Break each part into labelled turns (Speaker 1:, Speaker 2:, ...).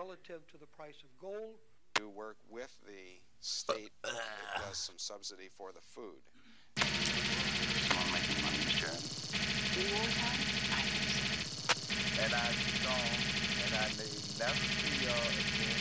Speaker 1: relative to the price of gold.
Speaker 2: Do work with the state that does some subsidy for the food.
Speaker 3: Someone making money, Mr.
Speaker 4: And I don't, and I may never see y'all again.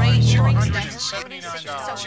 Speaker 5: rate during seventy-nine dollars.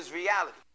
Speaker 5: Is
Speaker 4: reality.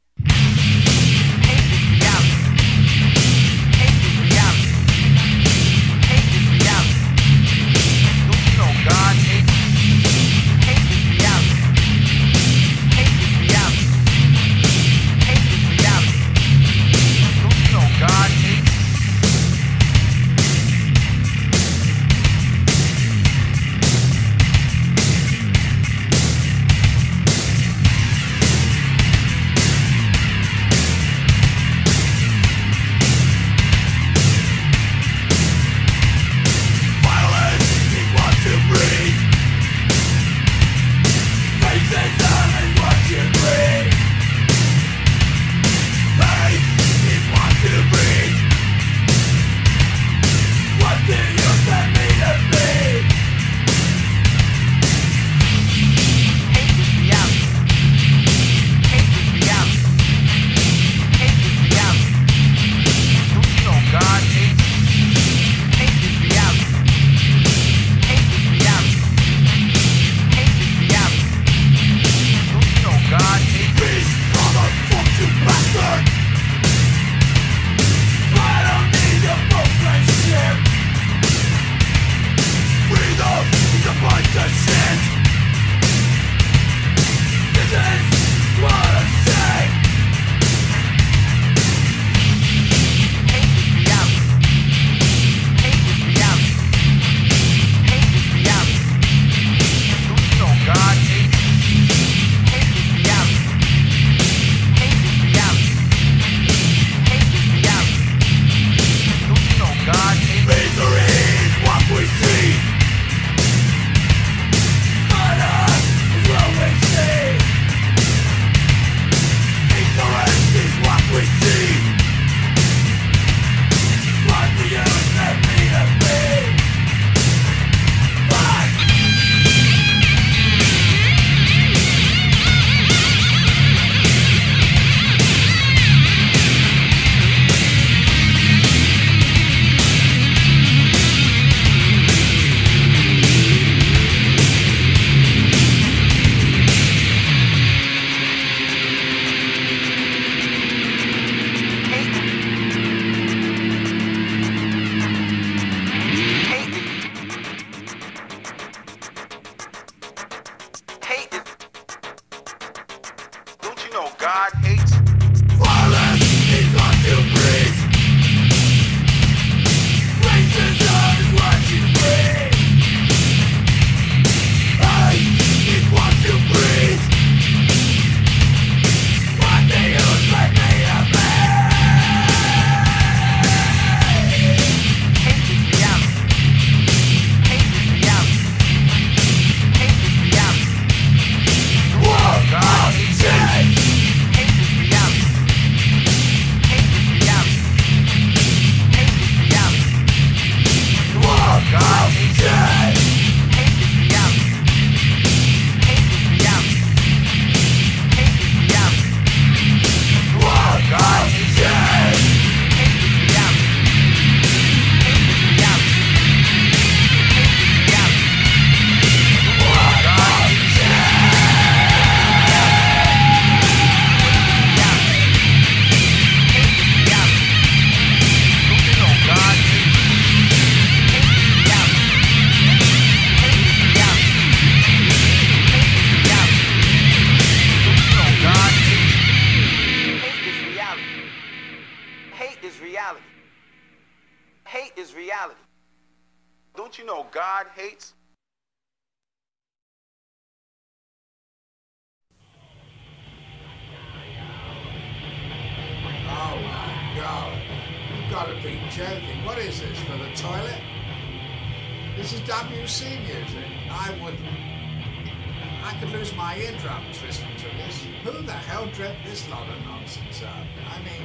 Speaker 6: hell dreamt this lot of nonsense up? I mean,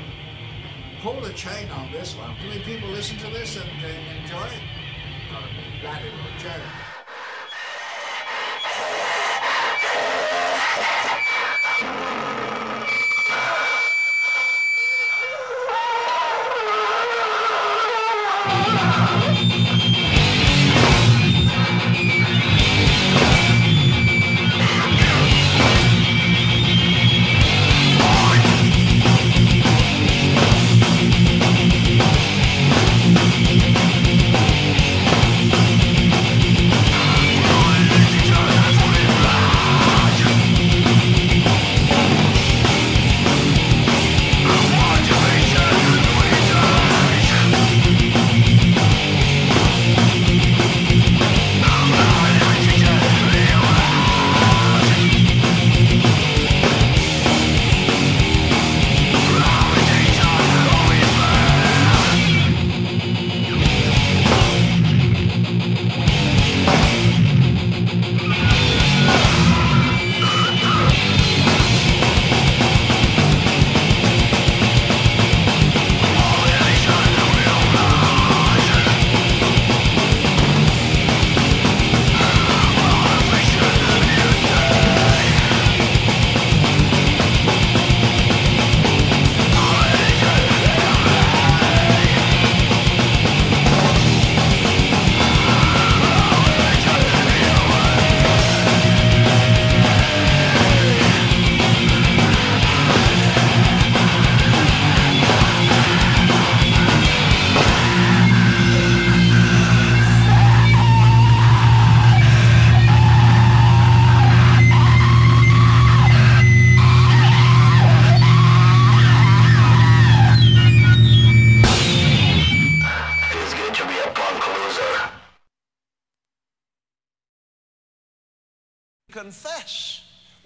Speaker 6: pull the chain on this one. How many people listen to this and, and enjoy it? Not a
Speaker 4: joke.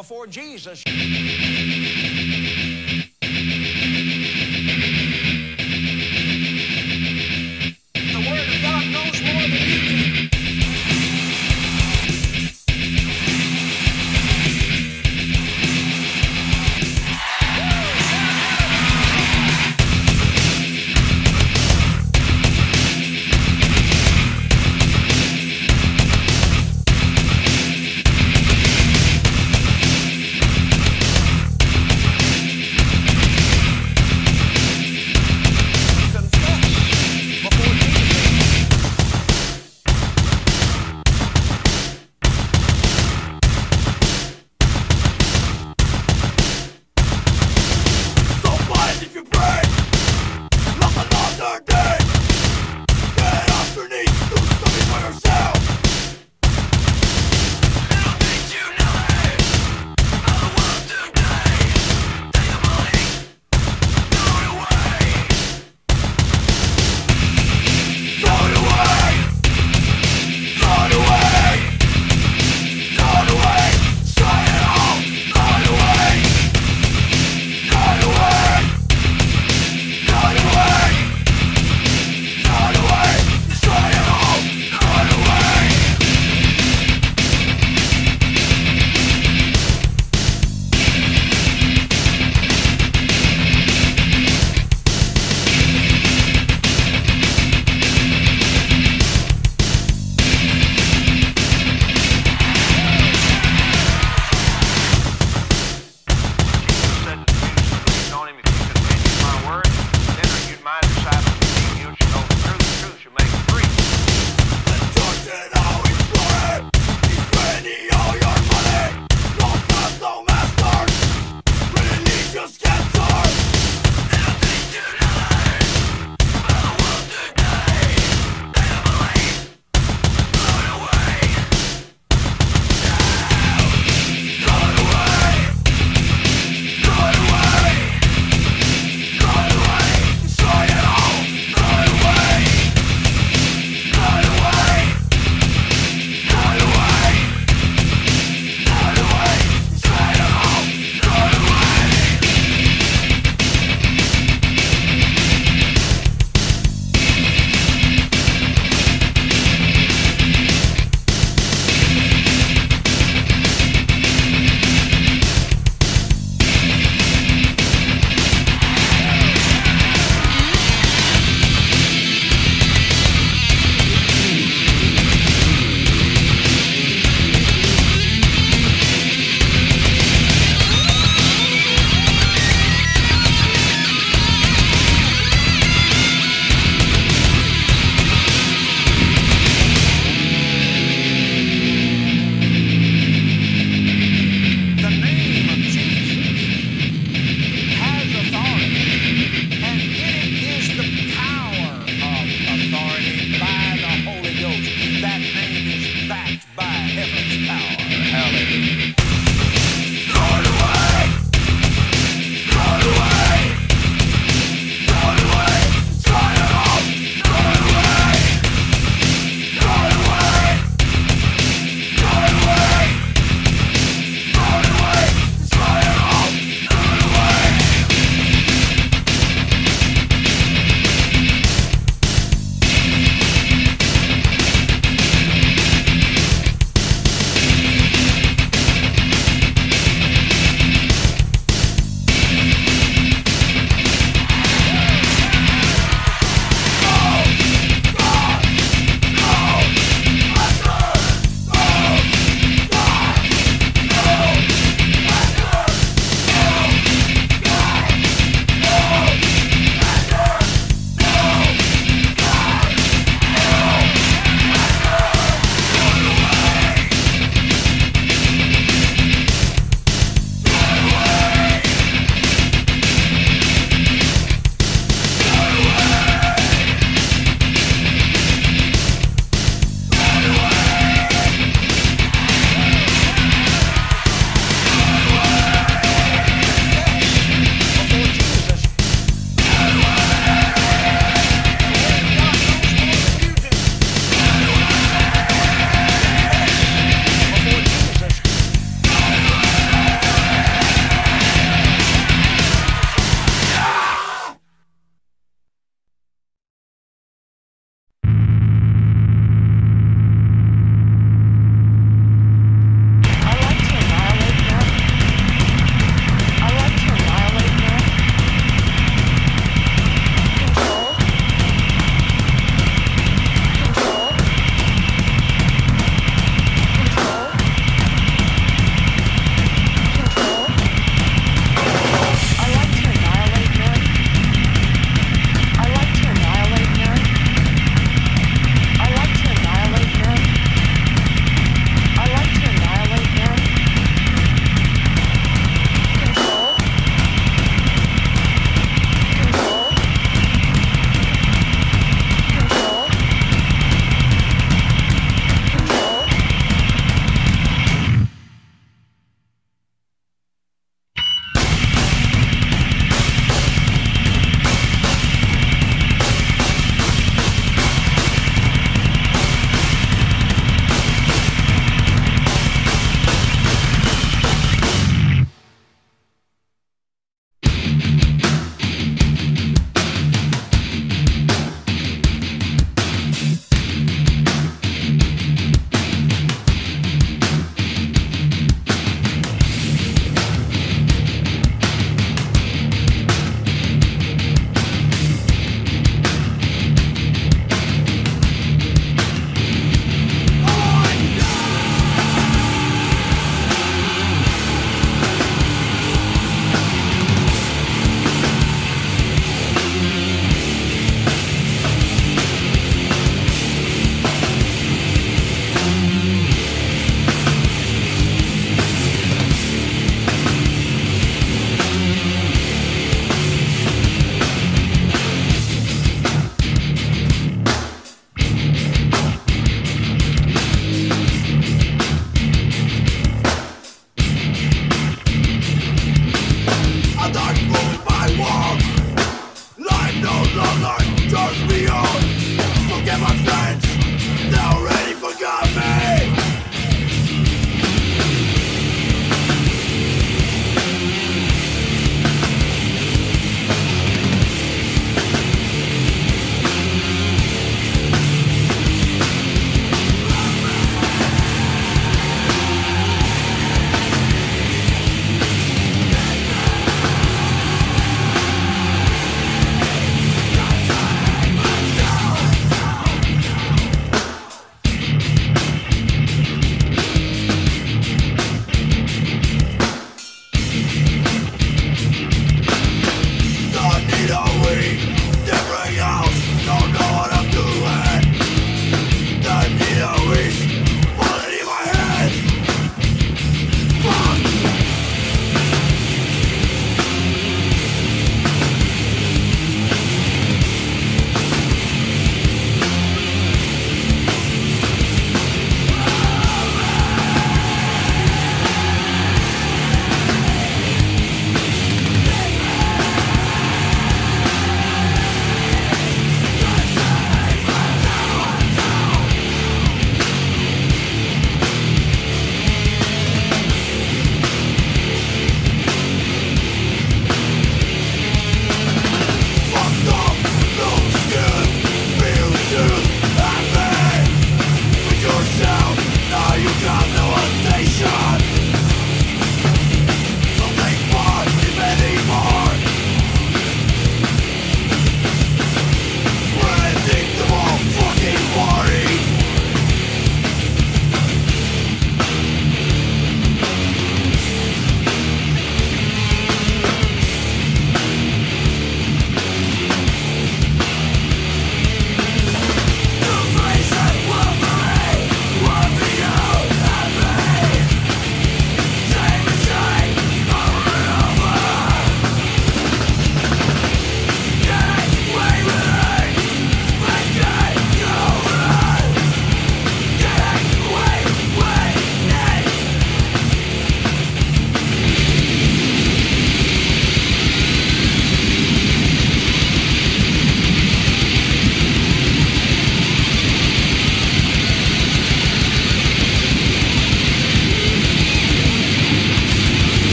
Speaker 4: before Jesus.